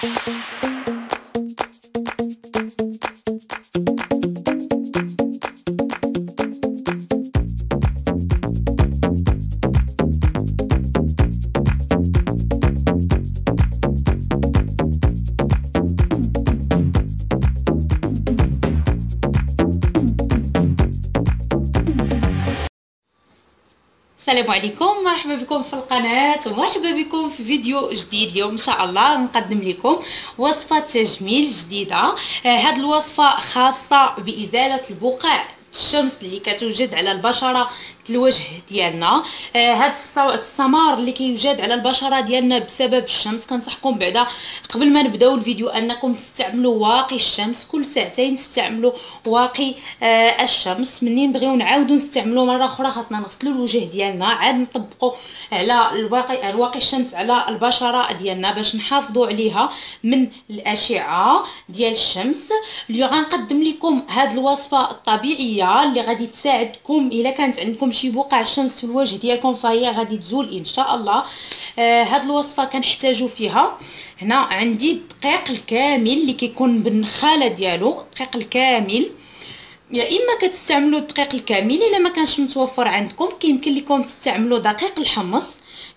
Thank you. السلام عليكم. مرحبا بكم في القناة ومرحبا بكم في فيديو جديد اليوم إن شاء الله. نقدم لكم وصفة تجميل جديدة. آه هذه الوصفة خاصة بإزالة البقع الشمس اللي كتوجد على البشرة الوجه ديالنا. آه هاد السمار اللي كيوجد على البشرة ديالنا بسبب الشمس كنصحكم بعدا. قبل ما نبداو الفيديو أنكم تستعملوا واقي الشمس كل ساعتين تستعملوا واقي آه الشمس. منين نبغيو نعاودوا نستعملوا مرة أخرى خاصنا نغسلوا الوجه ديالنا. عاد نطبقوا على الواقي الواقي الشمس على البشرة ديالنا باش نحافظوا عليها من الأشعة ديال الشمس. اليوم غنقدم لكم هاد الوصفة الطبيعية. اللي غادي تساعدكم إلا كانت عندكم شي بقع الشمس في الوجه ديالكم فهي غادي تزول إن شاء الله. آه هاد الوصفة كنحتاجو فيها. هنا عندي الدقيق الكامل اللي كيكون بالنخالة ديالو الدقيق الكامل. يا إما كتستعملوا الدقيق الكامل إلا ما كانش متوفر عندكم كيمكن لكم تستعملوا دقيق الحمص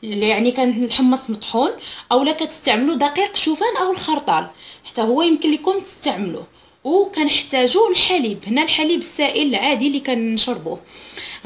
اللي يعني كان الحمص مطحون اولا كتستعملوا دقيق شوفان أو الخرطال. حتى هو يمكن لكم تستعملوه. وكنحتاجو الحليب. هنا الحليب السائل العادي اللي كنشربوه.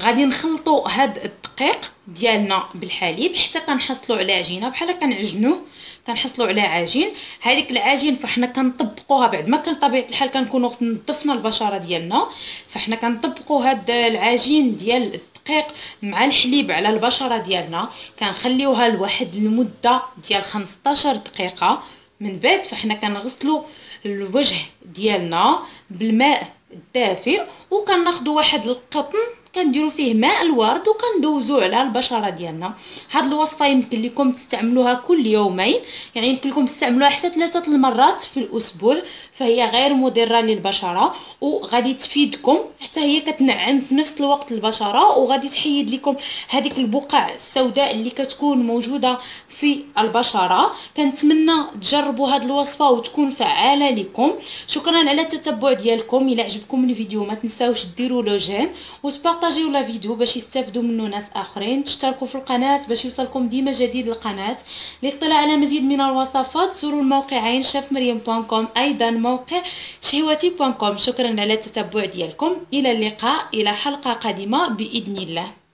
غادي نخلطوا هاد الدقيق ديالنا بالحليب حتى كنحصلوا على عجينة. بحال كنعجنوه كنحصلوا على عجين. هذيك العجين فحنا كنطبقوها بعد ما كان طبيعة الحال كنكونوا نظفنا البشرة ديالنا. فحنا كنطبقوا هاد العجين ديال الدقيق مع الحليب على البشرة ديالنا. كنخليوها لواحد المدة ديال 15 دقيقة. من بعد فحنا كنغسلوا الوجه ديالنا بالماء الدافئ وكناخذوا واحد القطن كنديروا فيه ماء الورد وكندوزو على البشرة ديالنا. هاد الوصفة يمكن لكم تستعملوها كل يومين يعني يمكن لكم تستعملوها حتى ثلاثة المرات في الأسبوع فهي غير مضرة للبشرة وغادي تفيدكم. حتى هي كتنعم في نفس الوقت البشرة وغادي تحيد لكم هذيك البقع السوداء اللي كتكون موجودة في البشرة. كنتمنى تجربوا هاد الوصفة وتكون فعالة لكم. شكرا على التتبع ديالكم. إلى عجبكم الفيديو ما تنساوش ديروا له j'aime وتبارطاجيو la vidéo باش يستافدوا منه ناس آخرين تشتركوا في القناة باش يوصلكم ديما جديد القناة. للاطلاع على مزيد من الوصفات زوروا الموقعين شاف مريم com أيضا موقع شهوتي كوم شكرا على التتبع ديالكم. إلى اللقاء إلى حلقة قادمة بإذن الله.